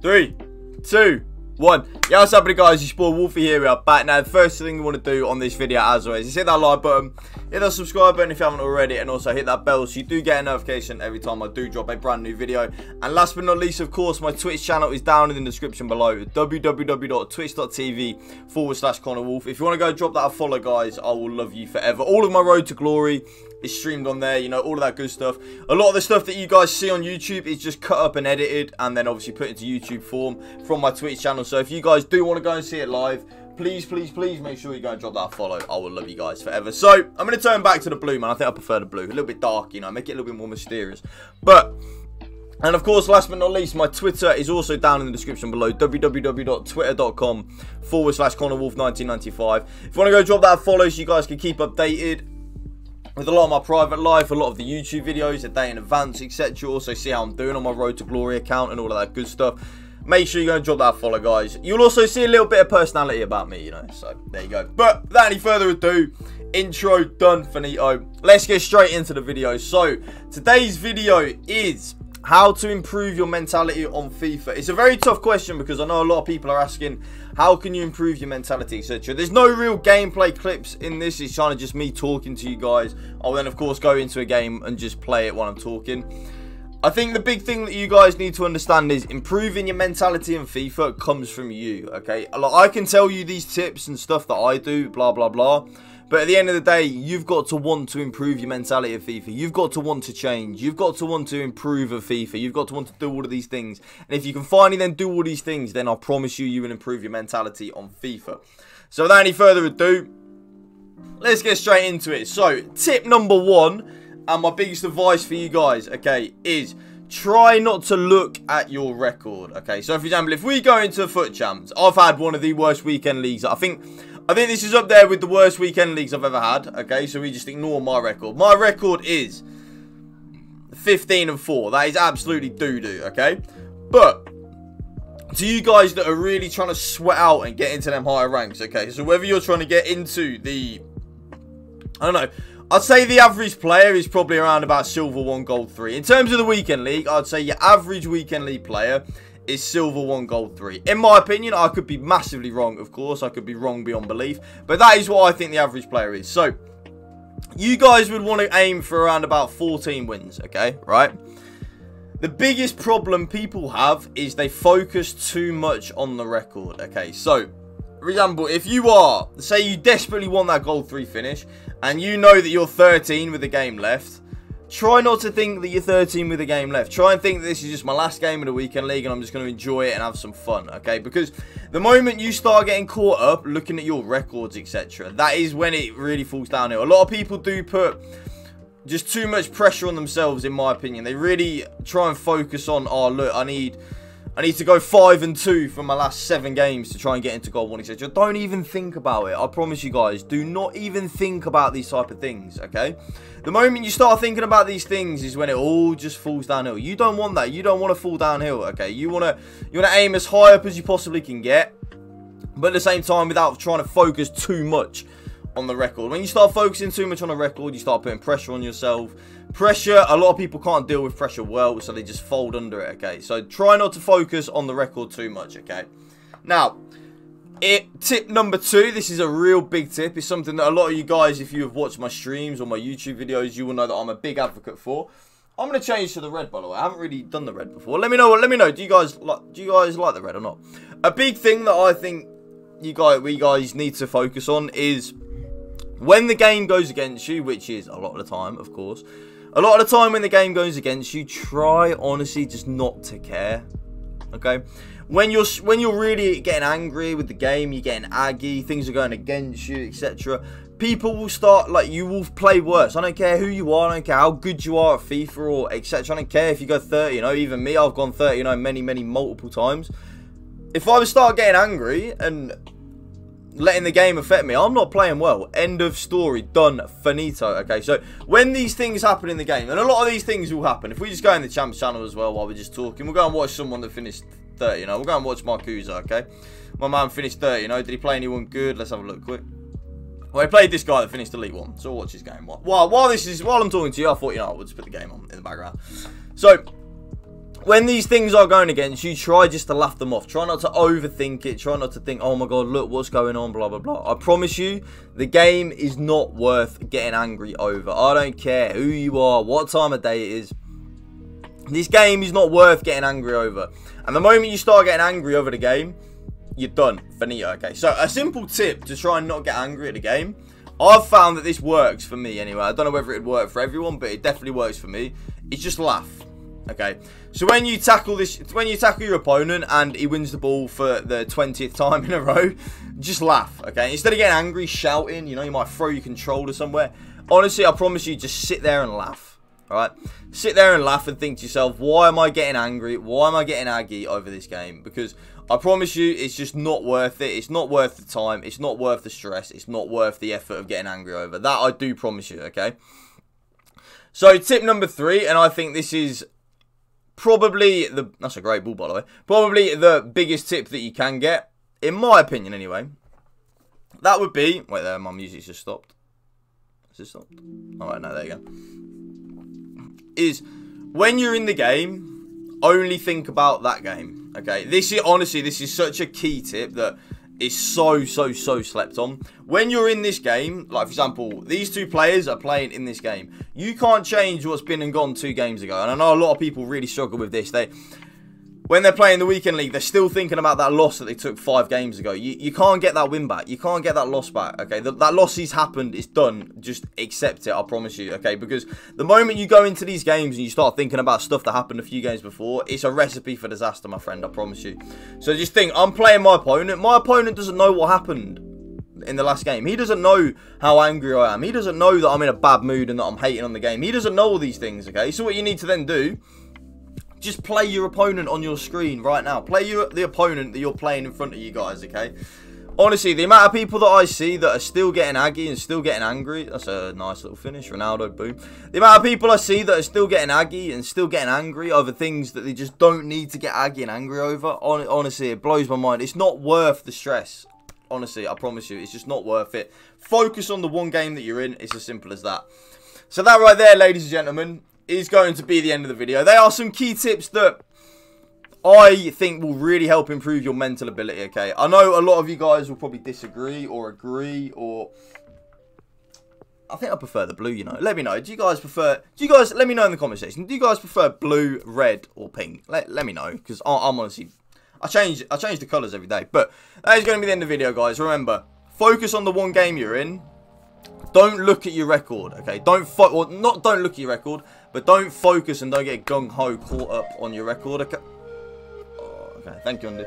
three, two, one. Yeah, what's happening guys? It's your boy Wolfie here. We are back. Now, the first thing you want to do on this video, as always, is hit that like button, hit that subscribe button if you haven't already, and also hit that bell so you do get a notification every time I do drop a brand new video. And last but not least, of course, my Twitch channel is down in the description below, www.twitch.tv forward slash Connor Woolf. If you want to go drop that a follow, guys, I will love you forever. All of my road to glory is streamed on there, you know, all of that good stuff. A lot of the stuff that you guys see on YouTube is just cut up and edited and then obviously put into YouTube form from my Twitch channel. So if you guys do want to go and see it live, please, please, please make sure you go and drop that follow. I will love you guys forever. So I'm going to turn back to the blue, man. I think I prefer the blue. A little bit dark, you know, make it a little bit more mysterious. But... And of course, last but not least, my Twitter is also down in the description below, www.twitter.com forward slash ConnorWoolf1995. If you want to go drop that follow so you guys can keep updated with a lot of my private life, a lot of the YouTube videos, a day in advance, etc. Also see how I'm doing on my Road to Glory account and all of that good stuff. Make sure you go and drop that follow, guys. You'll also see a little bit of personality about me, you know. So, there you go. But, without any further ado, intro done, finito. Let's get straight into the video. So, today's video is how to improve your mentality on FIFA. It's a very tough question because I know a lot of people are asking how can you improve your mentality, etc. There's no real gameplay clips in this. It's kind of just me talking to you guys. I'll then, of course, go into a game and just play it while I'm talking. I think the big thing that you guys need to understand is improving your mentality in FIFA comes from you, okay? Like, I can tell you these tips and stuff that I do, blah, blah, blah. But at the end of the day, you've got to want to improve your mentality of FIFA. You've got to want to change. You've got to want to improve of FIFA. You've got to want to do all of these things. And if you can finally then do all these things, then I promise you, you will improve your mentality on FIFA. So without any further ado, let's get straight into it. So, tip number one, and my biggest advice for you guys, okay, is try not to look at your record okay so for example if we go into champs i've had one of the worst weekend leagues i think I think this is up there with the worst weekend leagues I've ever had. Okay, so we just ignore my record. My record is 15 and 4. That is absolutely doo-doo, okay? But to you guys that are really trying to sweat out and get into them higher ranks, okay? So whether you're trying to get into the... I don't know. I'd say the average player is probably around about silver 1, gold 3. In terms of the weekend league, I'd say your average weekend league player is silver one, gold three. In my opinion, I could be massively wrong, of course. I could be wrong beyond belief. But that is what I think the average player is. So, you guys would want to aim for around about 14 wins, okay? Right? The biggest problem people have is they focus too much on the record, okay? So, for example, if you are, say you desperately want that gold 3 finish, and you know that you're 13 with a game left, Try not to think that you're 13 with a game left. Try and think that this is just my last game of the weekend league and I'm just going to enjoy it and have some fun, okay? Because the moment you start getting caught up looking at your records, etc., that is when it really falls downhill. A lot of people do put just too much pressure on themselves, in my opinion. They really try and focus on, oh, look, I need I need to go 5 and 2 from my last 7 games to try and get into Gold 1, etc. Don't even think about it. I promise you guys, do not even think about these type of things, okay? The moment you start thinking about these things is when it all just falls downhill. You don't want that. You don't want to fall downhill, okay? You want to you want to aim as high up as you possibly can get, but at the same time without trying to focus too much on the record. When you start focusing too much on the record, you start putting pressure on yourself. Pressure, a lot of people can't deal with pressure well, so they just fold under it, okay? So try not to focus on the record too much, okay? Now, it, tip number two, this is a real big tip. It's something that a lot of you guys, if you have watched my streams or my YouTube videos, you will know that I'm a big advocate for. I'm gonna change to the red, by the way. I haven't really done the red before. Let me know. Let me know. Do you guys like? Do you guys like the red or not? A big thing that I think you guys, we guys need to focus on is when the game goes against you, which is a lot of the time, of course, a lot of the time when the game goes against you, try honestly just not to care. Okay? When you're when you're really getting angry with the game, you're getting aggy, things are going against you, etc. People will start like you will play worse. I don't care who you are, I don't care how good you are at FIFA or etc. I don't care if you go 30, you know, even me, I've gone 30, you know, many, many multiple times. If I would start getting angry and letting the game affect me. I'm not playing well. End of story. Done. Finito. Okay, so when these things happen in the game, and a lot of these things will happen, if we just go in the champs channel as well while we're just talking, we'll go and watch someone that finished 30, you know. We'll go and watch Marcusa, okay? My man finished 30, you know. Did he play anyone good? Let's have a look quick. Well, he played this guy that finished Elite 1, so watch his game. While, while this is, while I'm talking to you, I thought, you know, I would just put the game on in the background. So, when these things are going against you, try just to laugh them off. Try not to overthink it. Try not to think, oh my god, look what's going on, blah, blah, blah. I promise you, the game is not worth getting angry over. I don't care who you are, what time of day it is. This game is not worth getting angry over. And the moment you start getting angry over the game, you're done. Finito, okay? So, a simple tip to try and not get angry at the game. I've found that this works for me anyway. I don't know whether it would work for everyone, but it definitely works for me. It's just laugh. Okay, so when you tackle this, when you tackle your opponent and he wins the ball for the 20th time in a row, just laugh, okay? Instead of getting angry, shouting, you know, you might throw your controller somewhere. Honestly, I promise you, just sit there and laugh, alright? Sit there and laugh and think to yourself, why am I getting angry? Why am I getting aggy over this game? Because I promise you, it's just not worth it. It's not worth the time. It's not worth the stress. It's not worth the effort of getting angry over. That I do promise you, okay? So, tip number three, and I think this is probably the that's a great ball by the way. Probably the biggest tip that you can get, in my opinion anyway. That would be wait there, my music's just stopped. Has it stopped? Alright, no, there you go. Is when you're in the game, only think about that game. Okay. This is honestly this is such a key tip that is so, so, so slept on. When you're in this game, like for example, these two players are playing in this game. You can't change what's been and gone two games ago. And I know a lot of people really struggle with this. They when they're playing the weekend league, they're still thinking about that loss that they took five games ago. You, you can't get that win back. You can't get that loss back, okay? The, that loss has happened. It's done. Just accept it, I promise you, okay? Because the moment you go into these games and you start thinking about stuff that happened a few games before, it's a recipe for disaster, my friend, I promise you. So just think, I'm playing my opponent. My opponent doesn't know what happened in the last game. He doesn't know how angry I am. He doesn't know that I'm in a bad mood and that I'm hating on the game. He doesn't know all these things, okay? So what you need to then do just play your opponent on your screen right now. Play your, the opponent that you're playing in front of you guys, okay? Honestly, the amount of people that I see that are still getting aggy and still getting angry, that's a nice little finish, Ronaldo, boom. The amount of people I see that are still getting aggy and still getting angry over things that they just don't need to get aggy and angry over, honestly, it blows my mind. It's not worth the stress. Honestly, I promise you, it's just not worth it. Focus on the one game that you're in. It's as simple as that. So that right there, ladies and gentlemen, is going to be the end of the video. They are some key tips that I think will really help improve your mental ability, okay? I know a lot of you guys will probably disagree or agree or... I think I prefer the blue, you know. Let me know. Do you guys prefer... Do you guys... Let me know in the comment section. Do you guys prefer blue, red, or pink? Let, let me know. Because I'm honestly... I change, I change the colours every day. But that is going to be the end of the video, guys. Remember, focus on the one game you're in. Don't look at your record, okay? Don't... Fo or not don't look at your record. But don't focus and don't get gung-ho caught up on your record. Okay, oh, okay. thank you, Andy.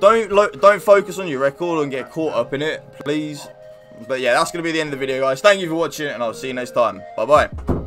Don't, don't focus on your record and get caught up in it, please. But yeah, that's to be the end of the video, guys. Thank you for watching, and I'll see you next time. Bye-bye.